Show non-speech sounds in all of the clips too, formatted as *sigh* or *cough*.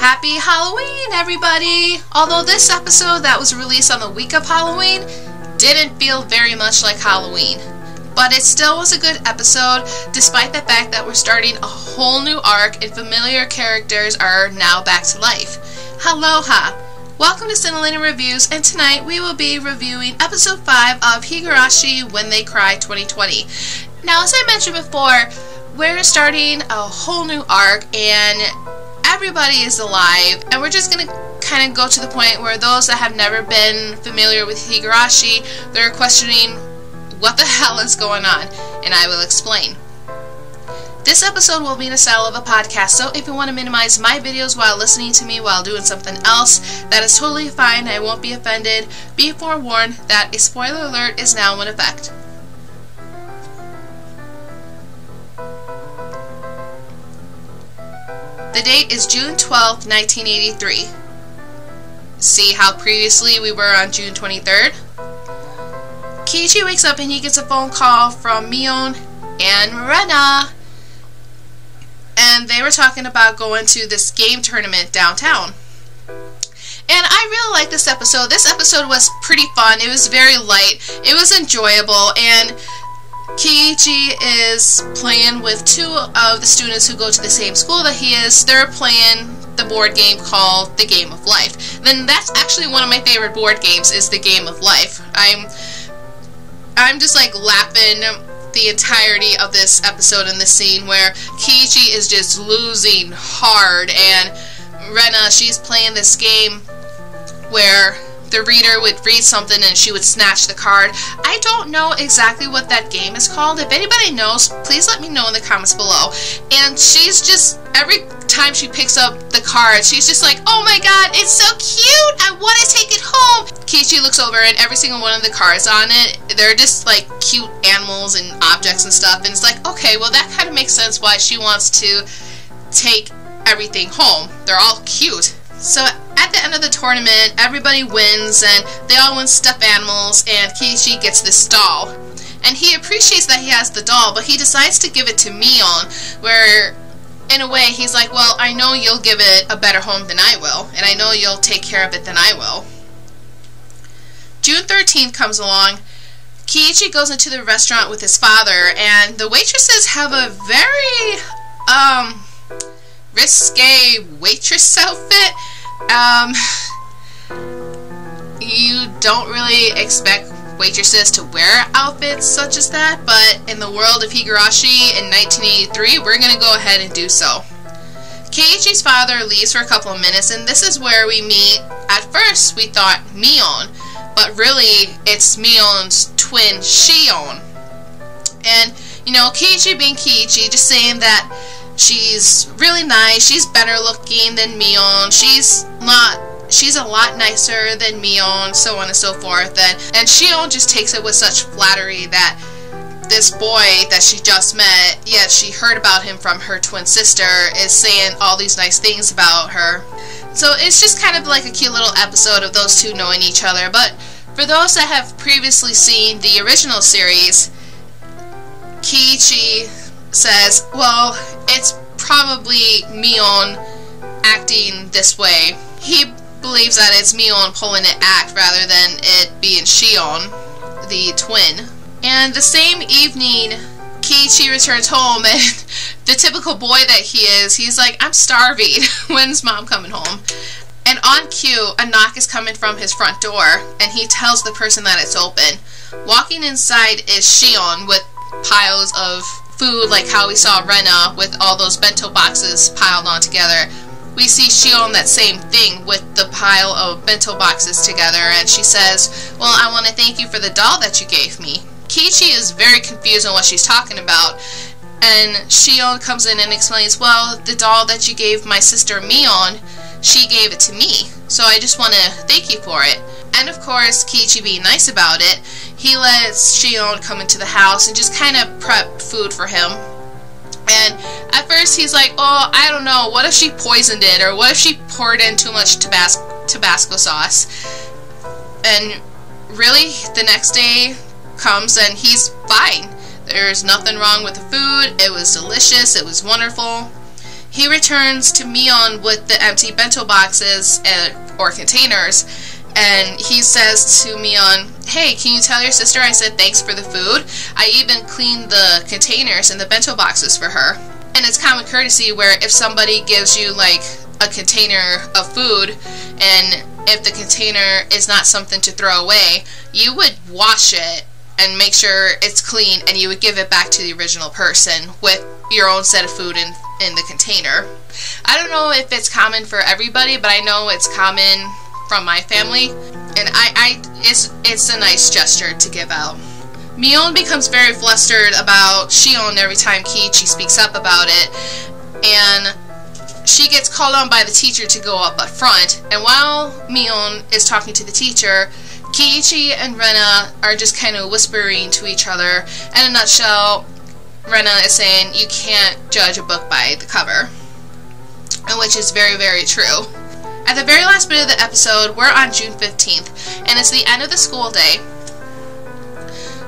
Happy Halloween, everybody! Although this episode that was released on the week of Halloween didn't feel very much like Halloween. But it still was a good episode, despite the fact that we're starting a whole new arc and familiar characters are now back to life. Aloha! Welcome to Cyntillating Reviews, and tonight we will be reviewing episode 5 of Higurashi When They Cry 2020. Now, as I mentioned before, we're starting a whole new arc, and everybody is alive, and we're just gonna kind of go to the point where those that have never been familiar with Higurashi, they're questioning what the *laughs* hell is going on, and I will explain. This episode will be in the style of a podcast, so if you want to minimize my videos while listening to me while doing something else, that is totally fine. I won't be offended. Be forewarned that a spoiler alert is now in effect. The date is June 12, 1983. See how previously we were on June 23rd? Kiichi wakes up and he gets a phone call from Mion and Rena. And they were talking about going to this game tournament downtown. And I really like this episode. This episode was pretty fun. It was very light. It was enjoyable. And Kiichi is playing with two of the students who go to the same school that he is. They're playing the board game called The Game of Life. Then that's actually one of my favorite board games is The Game of Life. I'm I'm just like laughing the entirety of this episode in this scene where Kiichi is just losing hard and Rena, she's playing this game where the reader would read something and she would snatch the card. I don't know exactly what that game is called. If anybody knows, please let me know in the comments below. And she's just, every time she picks up the card, she's just like, oh my god, it's so cute! I want to take it home! Kiichi looks over and every single one of the cards on it, they're just like cute animals and objects and stuff. And it's like, okay, well that kind of makes sense why she wants to take everything home. They're all cute. So at the end of the tournament, everybody wins and they all win stuffed animals and Kiichi gets this doll. And he appreciates that he has the doll, but he decides to give it to Mion, where in a way he's like, well, I know you'll give it a better home than I will, and I know you'll take care of it than I will. June 13th comes along. Kiichi goes into the restaurant with his father, and the waitresses have a very, um, risque waitress outfit. Um, you don't really expect waitresses to wear outfits such as that, but in the world of Higurashi in 1983, we're going to go ahead and do so. Kiichi's father leaves for a couple of minutes, and this is where we meet. At first, we thought Mion, but really, it's Mion's twin, Shion. And, you know, Kiichi being Kiichi, just saying that She's really nice. She's better looking than Mion. She's not she's a lot nicer than Mion, so on and so forth. And and Shion just takes it with such flattery that this boy that she just met, yet she heard about him from her twin sister, is saying all these nice things about her. So it's just kind of like a cute little episode of those two knowing each other. But for those that have previously seen the original series, Kiichi says, well, it's probably Mion acting this way. He believes that it's Mion pulling it act rather than it being Shion, the twin. And the same evening, Kiichi returns home *laughs* and the typical boy that he is, he's like, I'm starving. *laughs* When's mom coming home? And on cue, a knock is coming from his front door, and he tells the person that it's open. Walking inside is Shion with piles of food like how we saw Rena with all those bento boxes piled on together. We see Shion that same thing with the pile of bento boxes together and she says, well, I want to thank you for the doll that you gave me. Kiichi is very confused on what she's talking about and Shion comes in and explains, well, the doll that you gave my sister Mion, she gave it to me. So I just want to thank you for it. And of course, Kiichi being nice about it, he lets Shion come into the house and just kind of prep food for him. And at first he's like, oh, I don't know, what if she poisoned it? Or what if she poured in too much tabas Tabasco sauce? And really, the next day comes and he's fine. There's nothing wrong with the food. It was delicious. It was wonderful. he returns to Mion with the empty bento boxes or containers, and he says to Mion, Hey, can you tell your sister I said thanks for the food? I even cleaned the containers and the bento boxes for her. And it's common courtesy where if somebody gives you like a container of food and if the container is not something to throw away, you would wash it and make sure it's clean and you would give it back to the original person with your own set of food in, in the container. I don't know if it's common for everybody, but I know it's common from my family, and I, I it's it's a nice gesture to give out. Mion becomes very flustered about Shion every time Kiichi speaks up about it, and she gets called on by the teacher to go up up front. And while Mion is talking to the teacher, Kiichi and Rena are just kind of whispering to each other. In a nutshell, Rena is saying you can't judge a book by the cover, which is very, very true. At the very last bit of the episode, we're on June 15th, and it's the end of the school day.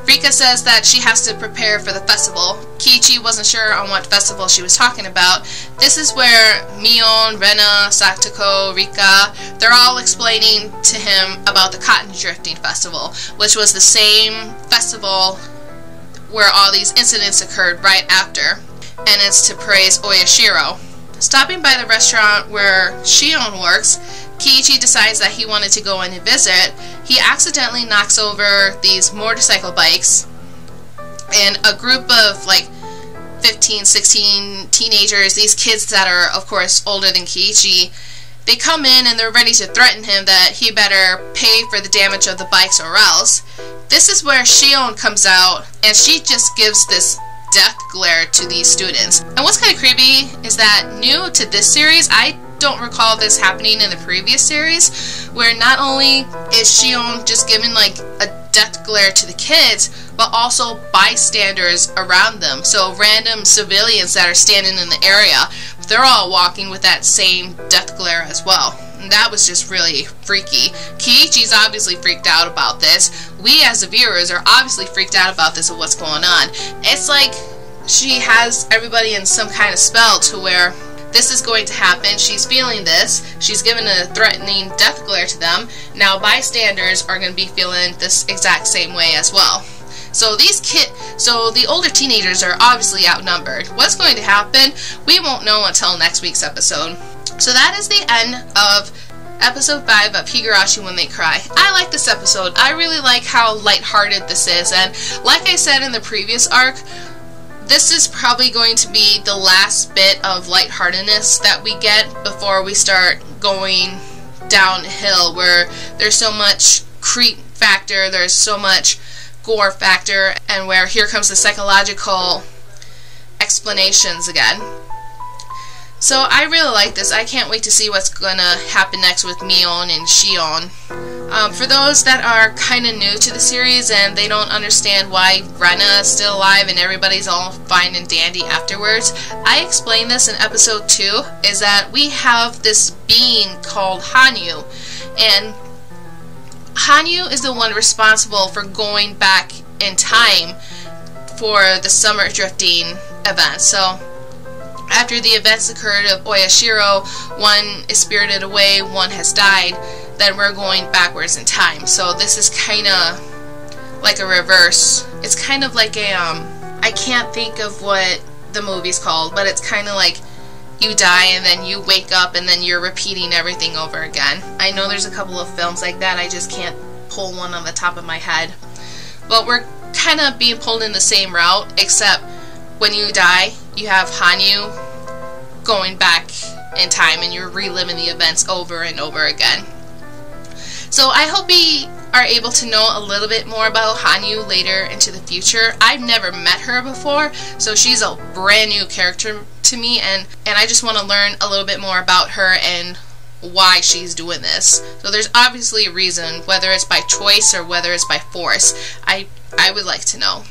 Rika says that she has to prepare for the festival. Kiichi wasn't sure on what festival she was talking about. This is where Mion, Rena, Satoko, Rika, they're all explaining to him about the Cotton Drifting Festival, which was the same festival where all these incidents occurred right after, and it's to praise Oyashiro. Stopping by the restaurant where Shion works, Kiichi decides that he wanted to go in and visit. He accidentally knocks over these motorcycle bikes, and a group of like 15, 16 teenagers, these kids that are, of course, older than Kiichi, they come in and they're ready to threaten him that he better pay for the damage of the bikes or else. This is where Shion comes out, and she just gives this death glare to these students. And what's kind of creepy is that new to this series, I don't recall this happening in the previous series, where not only is Shion just giving like a death glare to the kids, but also bystanders around them. So random civilians that are standing in the area, they're all walking with that same death glare as well. That was just really freaky. Kiichi's obviously freaked out about this. We as the viewers are obviously freaked out about this and what's going on. It's like she has everybody in some kind of spell to where this is going to happen. She's feeling this. She's given a threatening death glare to them. Now bystanders are going to be feeling this exact same way as well. So these kid, so the older teenagers are obviously outnumbered. What's going to happen? We won't know until next week's episode. So that is the end of episode 5 of Higurashi When They Cry. I like this episode. I really like how lighthearted this is, and like I said in the previous arc, this is probably going to be the last bit of lightheartedness that we get before we start going downhill, where there's so much creep factor, there's so much gore factor, and where here comes the psychological explanations again. So I really like this. I can't wait to see what's going to happen next with Mion and Shion. Um, for those that are kind of new to the series and they don't understand why Rena is still alive and everybody's all fine and dandy afterwards, I explained this in episode 2, is that we have this being called Hanyu, and Hanyu is the one responsible for going back in time for the summer drifting event. So after the events occurred of Oyashiro, one is spirited away, one has died, then we're going backwards in time. So this is kind of like a reverse. It's kind of like a, um, I can't think of what the movie's called, but it's kind of like you die and then you wake up and then you're repeating everything over again. I know there's a couple of films like that, I just can't pull one on the top of my head. But we're kind of being pulled in the same route, except when you die, you have Hanyu going back in time and you're reliving the events over and over again. So I hope we are able to know a little bit more about Hanyu later into the future. I've never met her before, so she's a brand new character to me and, and I just want to learn a little bit more about her and why she's doing this. So there's obviously a reason, whether it's by choice or whether it's by force. I I would like to know.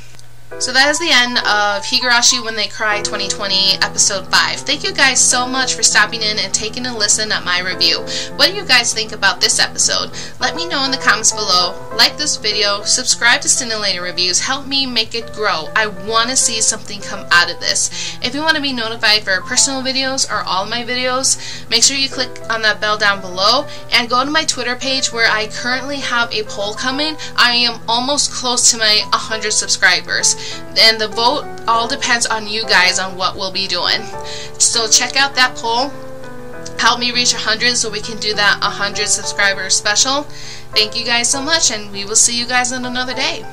So that is the end of Higurashi When They Cry 2020 episode 5. Thank you guys so much for stopping in and taking a listen at my review. What do you guys think about this episode? Let me know in the comments below. Like this video, subscribe to Cyntillating Reviews, help me make it grow. I want to see something come out of this. If you want to be notified for personal videos or all my videos, make sure you click on that bell down below and go to my Twitter page where I currently have a poll coming. I am almost close to my 100 subscribers and the vote all depends on you guys on what we'll be doing. So check out that poll. Help me reach 100 so we can do that 100 subscriber special. Thank you guys so much and we will see you guys in another day.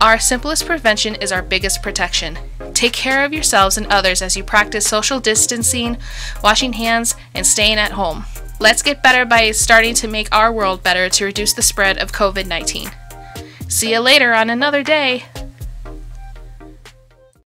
Our simplest prevention is our biggest protection. Take care of yourselves and others as you practice social distancing, washing hands, and staying at home. Let's get better by starting to make our world better to reduce the spread of COVID 19. See you later on another day.